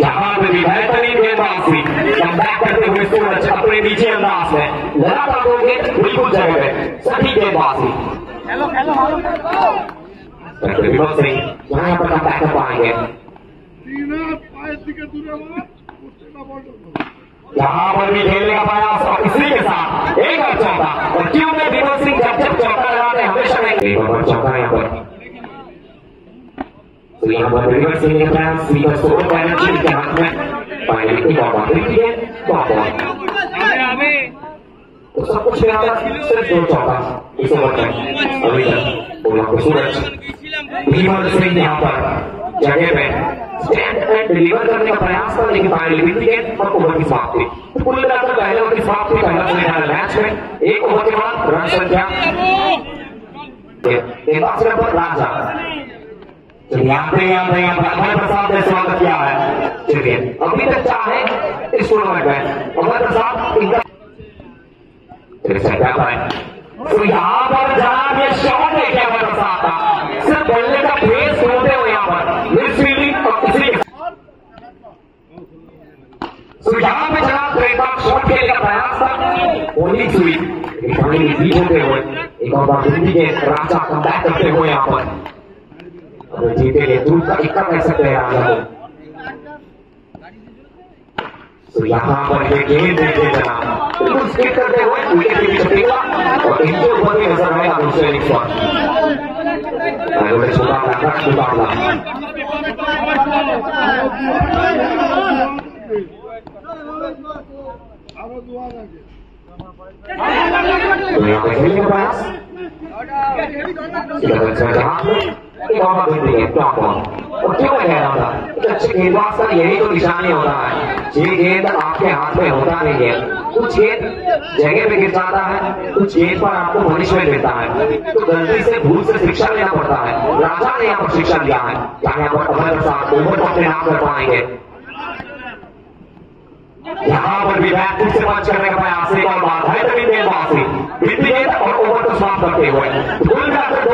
यहाँ पे भी बेहतरीन गेंदबाजी कम बैक करते हुए सूरज अपने नीचे अंदाज में। लगातार दो गेंद बिल्कुल जगह पे। सही गेंदबाजी डॉक्टर विनोद सिंह यहाँ पर कम बैक कर पाएँगे। यहाँ पर भी खेलने का प्रयास और इसी के साथ। एक और चौका और क्यों में विनोद सिंह जब जब चौका लगाते हमेशा नहीं। एक और चौका यहाँ पर। तो यहाँ पर विनोद सिंह के प्रयास स्पीकर सोलो बैनर्जी के हाथ में फाइनल की बॉल बाउंड्री की है टॉप बॉल तो सब कुछ यहाँ पर सिर्फ़ दो चौका इस ओवर में अभी तक बोला को सूरज भीमन सिंह यहाँ पर जगह पे स्टैंड एंड डिलीवर करने का प्रयास था लेकिन फाइनली विन गेंद और ओवर की समाप्ति कुल मिलाकर पहले ओवर की समाप्ति पहला सेमीफाइनल मैच में एक ओवर के बाद रन संख्या गेंदबाज नंबर राजा चलिए पे यहाँ प्रसाद ने स्वागत किया है चलिए अभी तक चाहे इस टूर्नामेंट में अभय प्रसाद इनका तो यहाँ पर जनाब ये शॉट लेके अभय प्रसाद था सिर्फ़ बल्ले का फेस खोलते हुए यहाँ पर मिस फील्डिंग और किसी तो यहाँ पे जनाब ट्रेडमार्क शॉट खेलने का प्रयास था ओनली सुई फाइनली बीट होते हुए एक और बार के राजा कम करते हुए यहाँ पर अगर जीते लिए दूर का इक्का कह सकते हैं। को तो यहाँ पर ये गेंद देखे जनाब बिल्कुल स्किप करते हुए विकेट के पीछे फेंका और इनके ऊपर भी नज़र आया दूसरे इनिंग्स पर छोटा रखा मुकाबला तो यहाँ पे खेलने का प्रयास और क्यों है होता अच्छे गेंदबाज का यही तो निशानी होता है ये गेंद आपके हाथ में होता नहीं है कुछ गेंद जगह पे गिर जाता है कुछ गेंद पर आपको पनिशमेंट मिलता है तो गलती से भूल से शिक्षा लेना पड़ता है राजा ने यहाँ पर शिक्षा लिया है क्या यहाँ पर प्रसाद ओवर को अपने नाम कर पाएँगे यहाँ पर भी बैकफुट से पंच करने का प्रयास एक और बात है तभी गेंदबाजी गेंद और ओवर को समाप्त करते हुए।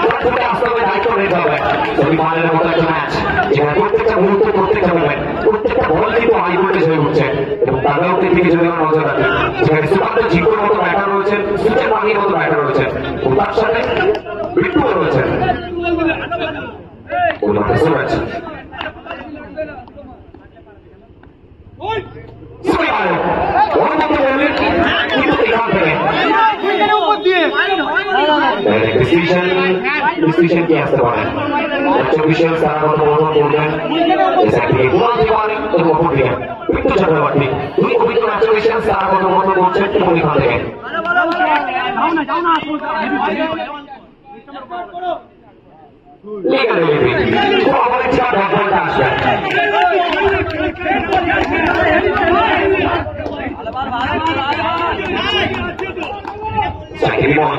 প্রত্যেকটা আসতে হবে দায়িত্ব নিতে হবে। সেমিফাইনালের মতো একটা ম্যাচ এখানে প্রত্যেকটা মুহূর্ত প্রত্যেকটা মোমেন্ট প্রত্যেকটা বল কিন্তু হাই ভোল্টেজ হয়ে উঠছে এবং তাদেরও যদি আমরা নজর রাখি। সেখানে সুকান্ত জিকোর মতো ব্যাটার রয়েছেন সুচের মতো ব্যাটার রয়েছেন তার সাথে বিট্টুও রয়েছেন চব্বিশের সারা কথা বলবো বলবেন এসাকে গুণা দিবারে তো কখন দিয়ে কিন্তু চক্রবর্তী তুমি অভিযোগ চব্বিশের সারা কথা বলবো বলছেন তুমি এখান থেকে লেগে লেগে তো আমার ইচ্ছা ভগবানটা আসবে চাকরি মন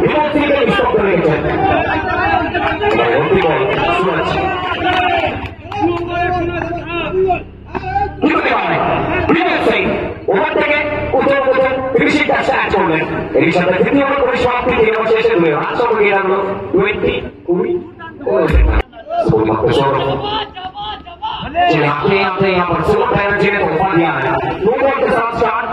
অপরাধী বিমল সিংকে নিস্তব্ধ রেখেছেন পরবর্তী বল সুরজ কি করতে পারে বিমল সিং ওভার ফিনিশিংটা স্টার্ট করলেন এর সাথে তৃতীয় ওভার পরিসমাপ্তি তিন ওভার শেষে দুই রান সংগ্রহ গিয়ে রাখলো টোয়েন্টি কুড়ি सूर्यमुख सौरभ चलिए आते ही आते यहाँ पर सुपर बैनर्जी ने तोहफा दिया है नो बॉल के साथ start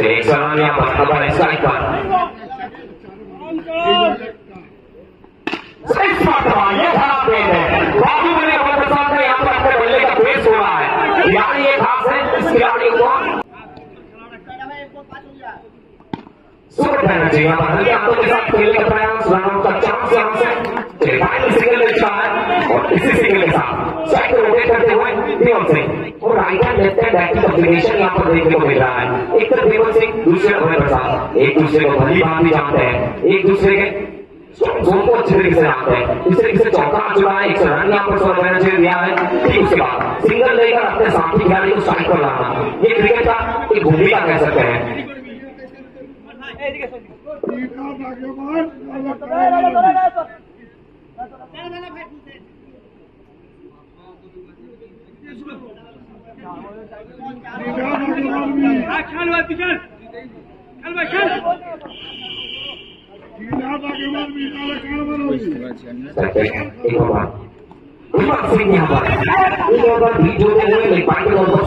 Seksaan yang berkabar Saipan. Saipan, ya. Banerjee यहाँ पर हल्के हाथों के साथ खेलने का प्रयास रन का चांस यहाँ से फाइनल सिंगल मिलता है, और इसी सिंगल के साथ साइड रोटेट करते हुए देवल सिंह और right hand left hand batting combination यहाँ पर देखने को मिल रहा है। एक तरफ़ देवल सिंह दूसरे अभय प्रसाद, एक दूसरे को भली भांति जानते हैं, एक दूसरे के जोन को अच्छे तरीके से जानते हैं। इस तरीके से चौका आ चुका है, एक सौ रन यहाँ पर सौ बैनर्जी ने दिया है। ठीक उसके बाद सिंगल लेकर अपने साथी खिलाड़ी को साइड पर लाना। ये क्रिकेट का एक भूमिका कह सकते हैं।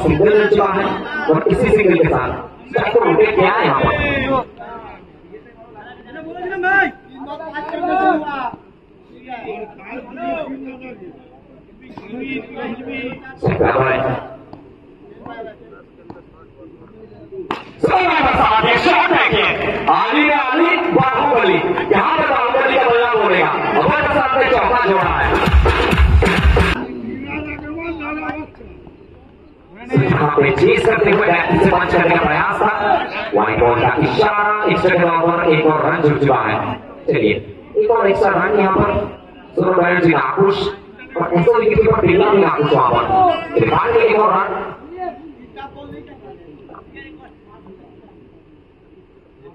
सिंगल मिल है और इसी सिंगल के साथ किया है यहाँ पर बाहुबली यहाँ पर बाहुबली का अभय प्रसाद ने चौका जोड़ा है पे चीज़ करते से पंच करने का प्रयास था वाइट का इशारा एक्स्ट्रा के ओवर एक और रन जुड़ है चलिए एक और एक्स्ट्रा रन यहाँ पर सुनो बैनर्जी नाखुश और ऐसे विकेट पर बिल्ला भी नाखुश वहाँ पर चलिए, बाद में एक और run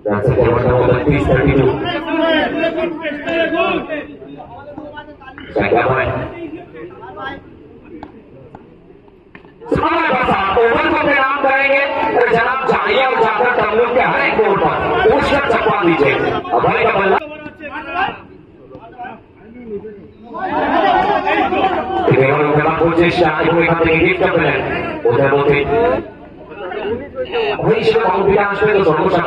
That's a over number 332. Over को प्रणाम करेंगे और जनाब जाइए और जाकर तमलुक के हर एक बोर्ड पर पूछकर चकवा दीजिए अभय का बल्ला তিনি খেলা পৌঁছেছে আজ ওইখান থেকে গিফটটা পেলেন ওদের মধ্যে ভবিষ্যৎ অঙ্কিতা আসবে তো সমস্যা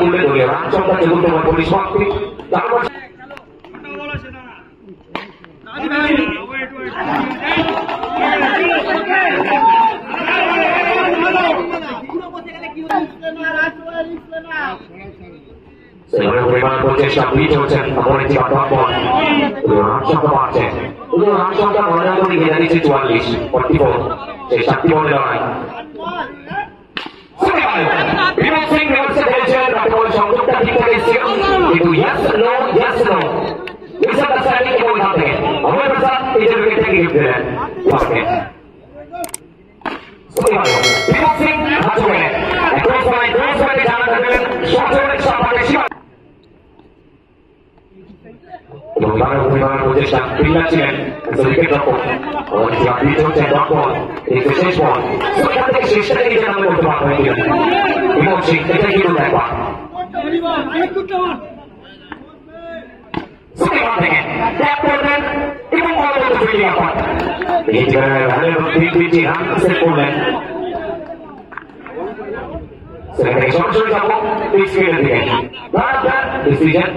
Sebelum memang konsepsi hijau dan komoditi apapun, langsung ke Aceh. Itu langsung ke mana pun menjadi situalis, portibo, saya sakti boleh orang. Reversing, reversing, reversing, rapol সংযোগটা ঠিক করে এসেছিল কিন্তু yes no yes no misunderstanding কেমন থাকে আমার প্রসাদ এই জন্য থেকে গিফট দিলেন ওকে এবং বাংলা ভূমিবান প্রতিষ্ঠান ক্রীড়া ছিলেন উইকেট রক্ষক ও আপনি হচ্ছেন রক্ষক এই তো শেষ বল সেখান থেকে শেষটাকে নিজের নামে বলতে পারবেন এবং সিং এটাই কিন্তু দেখবা সেখানে সরাসরি যাব ডিসিশন